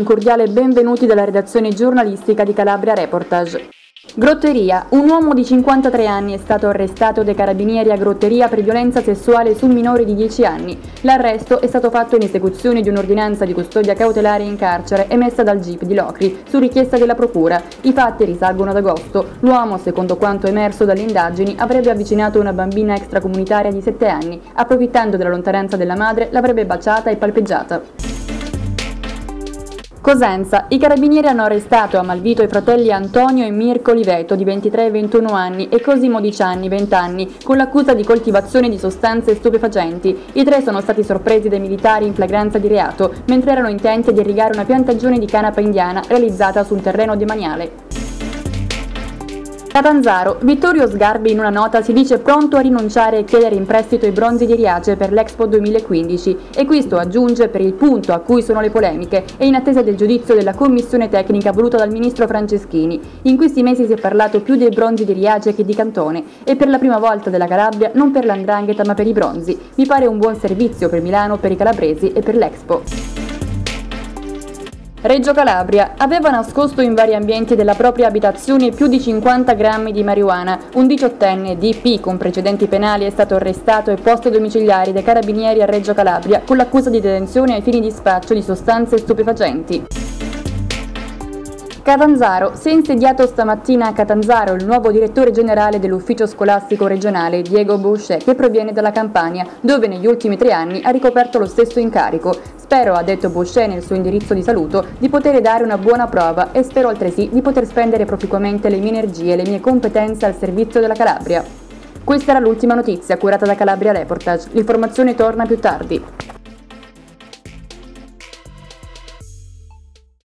Un cordiale benvenuti dalla redazione giornalistica di Calabria Reportage. Grotteria. Un uomo di 53 anni è stato arrestato dai carabinieri a Grotteria per violenza sessuale su minore di 10 anni. L'arresto è stato fatto in esecuzione di un'ordinanza di custodia cautelare in carcere emessa dal GIP di Locri su richiesta della Procura. I fatti risalgono ad agosto. L'uomo, secondo quanto emerso dalle indagini, avrebbe avvicinato una bambina extracomunitaria di 7 anni. Approfittando della lontananza della madre, l'avrebbe baciata e palpeggiata. Cosenza. I carabinieri hanno arrestato a Malvito i fratelli Antonio e Mirko Liveto di 23 e 21 anni e Cosimo Dicianni, 20 anni, con l'accusa di coltivazione di sostanze stupefacenti. I tre sono stati sorpresi dai militari in flagranza di reato, mentre erano intenti ad irrigare una piantagione di canapa indiana realizzata su un terreno demaniale. Catanzaro, Vittorio Sgarbi in una nota si dice pronto a rinunciare e chiedere in prestito i bronzi di Riace per l'Expo 2015 e questo aggiunge per il punto a cui sono le polemiche e in attesa del giudizio della commissione tecnica voluta dal ministro Franceschini. In questi mesi si è parlato più dei bronzi di Riace che di Cantone e per la prima volta della Calabria non per l'Andrangheta ma per i bronzi. Mi pare un buon servizio per Milano, per i calabresi e per l'Expo. Reggio Calabria aveva nascosto in vari ambienti della propria abitazione più di 50 grammi di marijuana. Un diciottenne DP con precedenti penali è stato arrestato e posto domiciliari dai carabinieri a Reggio Calabria con l'accusa di detenzione ai fini di spaccio di sostanze stupefacenti. Catanzaro, si è insediato stamattina a Catanzaro il nuovo direttore generale dell'ufficio scolastico regionale Diego Boucher che proviene dalla Campania, dove negli ultimi tre anni ha ricoperto lo stesso incarico. Spero, ha detto Boucher nel suo indirizzo di saluto, di poter dare una buona prova e spero altresì di poter spendere proficuamente le mie energie e le mie competenze al servizio della Calabria. Questa era l'ultima notizia curata da Calabria Reportage. L'informazione torna più tardi.